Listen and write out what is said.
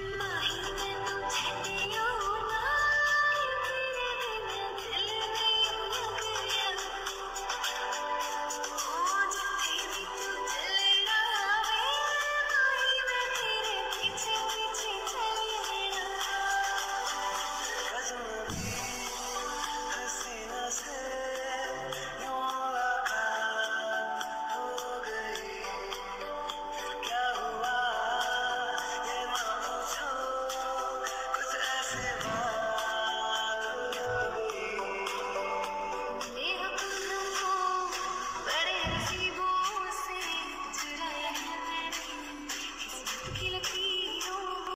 mama. Thank you.